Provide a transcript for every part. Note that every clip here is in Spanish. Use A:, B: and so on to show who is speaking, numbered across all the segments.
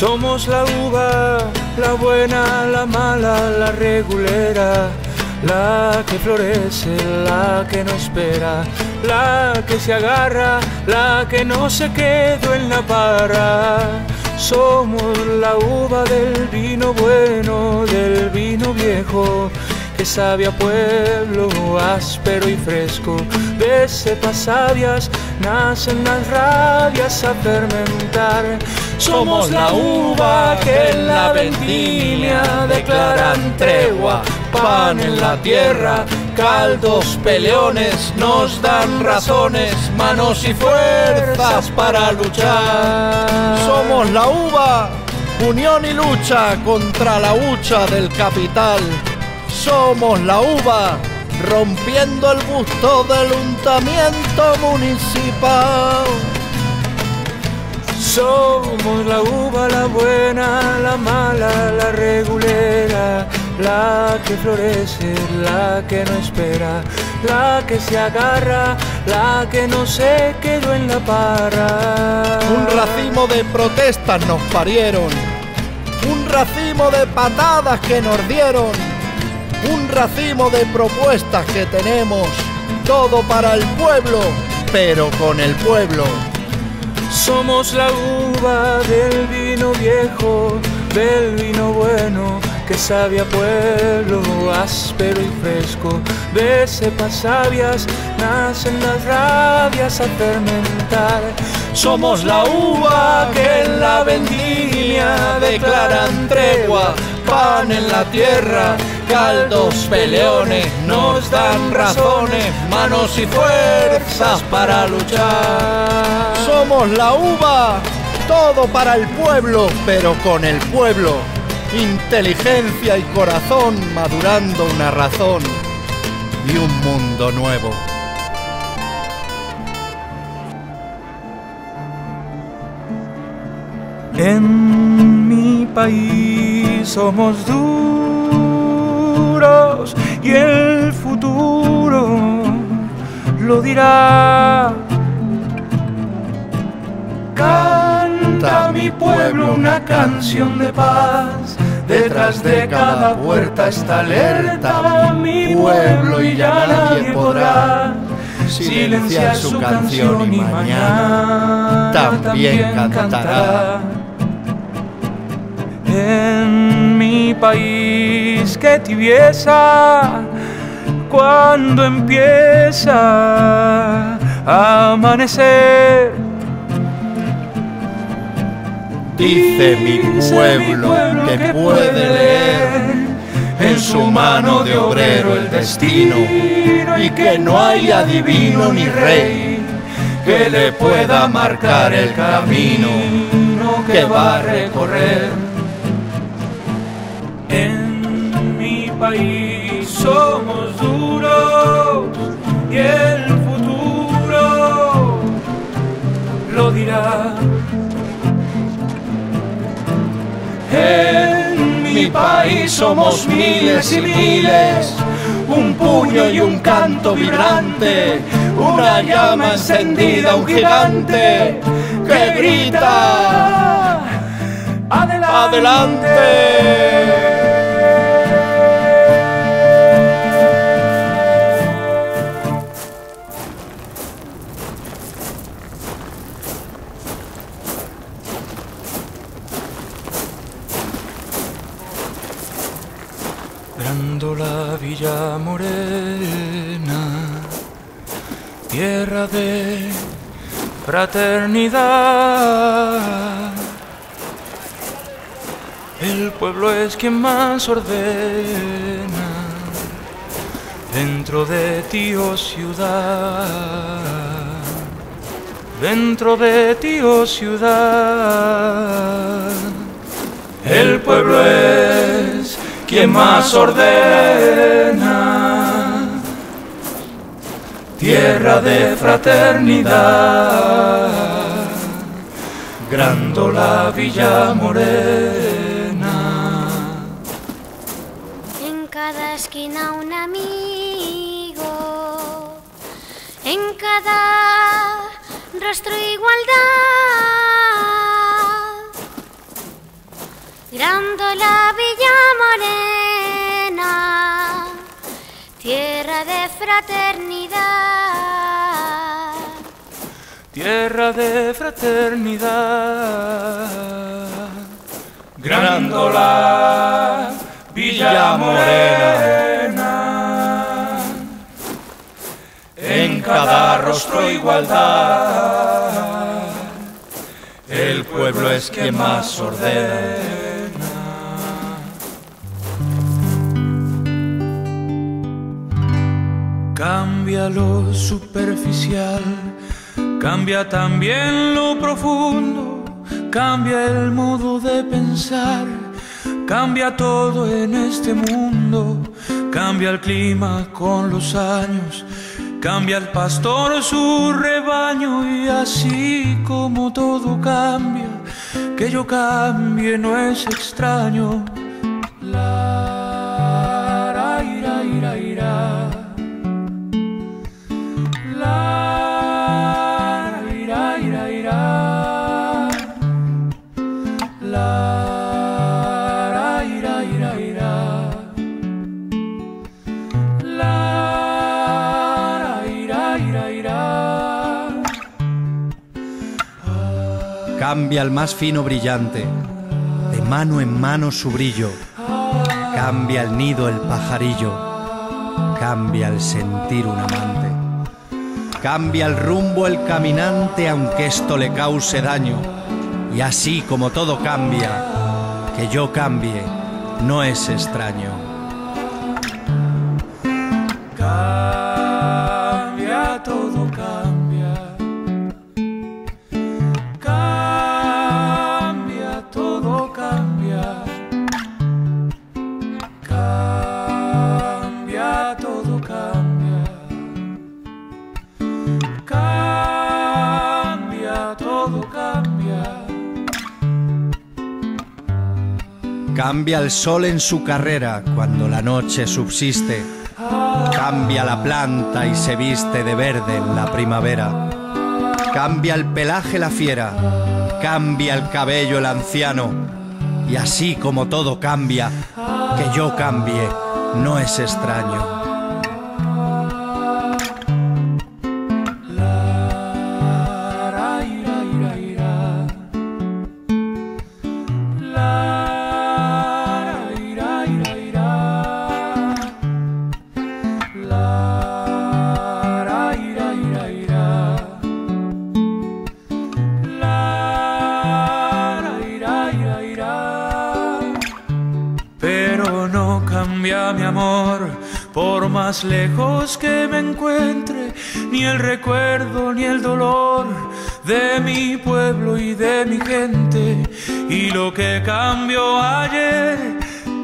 A: Somos la uva, la buena, la mala, la regulera, la que florece, la que no espera, la que se agarra, la que no se quedó en la parra. Somos la uva del vino bueno, del vino viejo, que sabe a pueblo áspero y fresco. De cepas sabias nacen las rabias a fermentar. Somos la uva que en la vendimia declaran tregua, pan en la tierra, caldos peleones nos dan razones, manos y fuerzas para luchar.
B: Somos la uva, unión y lucha contra la hucha del capital. Somos la uva, rompiendo el busto del untamiento municipal.
A: Somos la uva, la buena, la mala, la regulera, la que florece, la que no espera, la que se agarra, la que no se quedó en la parra.
B: Un racimo de protestas nos parieron, un racimo de patadas que nos dieron, un racimo de propuestas que tenemos, todo para el pueblo, pero con el pueblo.
A: Somos la uva del vino viejo, del vino bueno, que sabe a pueblo, áspero y fresco. De cepas sabias nacen las rabias a fermentar. Somos la uva que en la vendimia declaran tregua, pan en la tierra, caldos peleones nos dan razones, manos y fuerzas para luchar.
B: Somos la uva, todo para el pueblo, pero con el pueblo. Inteligencia y corazón madurando una razón y un mundo nuevo.
A: En mi país somos duros y el futuro lo dirá. Canta mi pueblo una canción de paz. Detrás de cada puerta está alerta mi pueblo y ya nadie podrá silenciar su canción y mañana también cantará. En mi país que tibieza cuando empieza a amanecer.
B: Dice mi pueblo que puede leer en su mano de obrero el destino y que no hay adivino ni rey que le pueda marcar el camino que va a recorrer.
A: En país somos duros y el futuro lo dirá. En mi país somos miles y miles, un puño y un canto vibrante, una llama encendida, un gigante que grita. Adelante. Grándola de fraternidad. El pueblo es quien más ordena dentro de ti, oh ciudad. Dentro de ti, oh ciudad. El pueblo es quien más ordena. Tierra de fraternidad. Grándola Villa Morena.
C: En cada esquina un amigo, en cada rostro igualdad. la Villa Morena, tierra de fraternidad.
A: Tierra de fraternidad. Grándola, Villa Morena. En cada rostro igualdad. El pueblo es quien más ordena. Cambia lo superficial, cambia también lo profundo, cambia el modo de pensar, cambia todo en este mundo, cambia el clima con los años, cambia el pastor su rebaño y así como todo cambia, que yo cambie no es extraño.
B: Cambia el más fino brillante, de mano en mano su brillo. Cambia el nido el pajarillo, cambia el sentir un amante. Cambia el rumbo el caminante aunque esto le cause daño. Y así como todo cambia, que yo cambie no es extraño.
A: Cambia
B: el sol en su carrera cuando la noche subsiste. Cambia la planta y se viste de verde en la primavera. Cambia el pelaje la fiera. Cambia el cabello el anciano. Y así como todo cambia, que yo cambie no es extraño.
A: Cambia mi amor por más lejos que me encuentre, ni el recuerdo ni el dolor de mi pueblo y de mi gente. Y lo que cambió ayer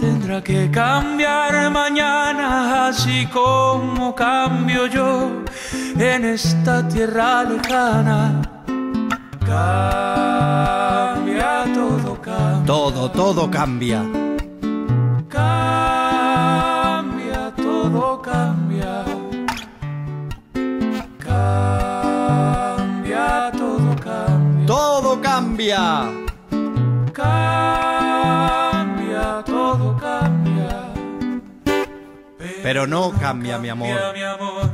A: tendrá que cambiar mañana, así como cambio yo en esta tierra lejana. Cambia, todo cambia.
B: Todo, todo cambia.
A: Cambia. Cambia, todo cambia.
B: Pero no cambia mi amor.
A: Cambia, mi amor.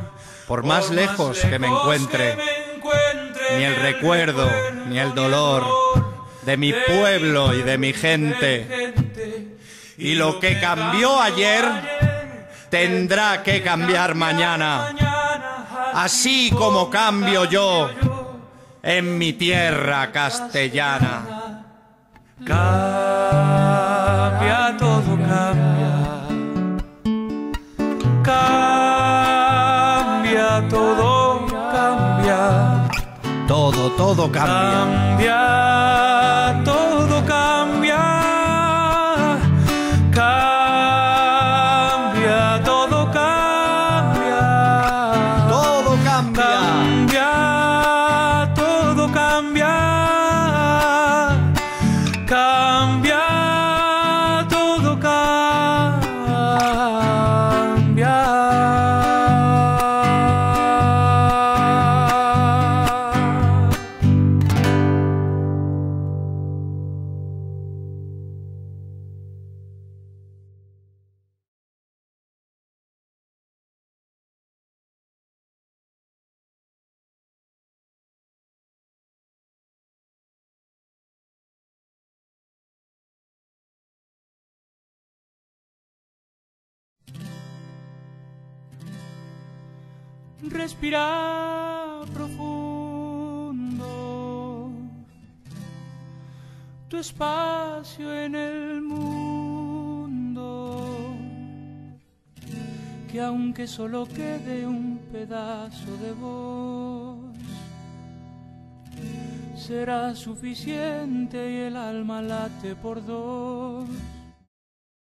B: Por más lejos que me encuentre,
A: que me encuentre,
B: ni el recuerdo, ni el dolor de mi pueblo y de mi gente.
A: gente.
B: Y lo que cambió ayer tendrá que cambiar mañana, así como cambio yo en mi tierra castellana.
A: Cambia, todo cambia. Cambia, todo cambia.
B: Todo, todo cambia.
A: Cambia, Cambia, Respira profundo tu espacio en el mundo. Que aunque solo quede un pedazo de vos, será suficiente y el alma late por dos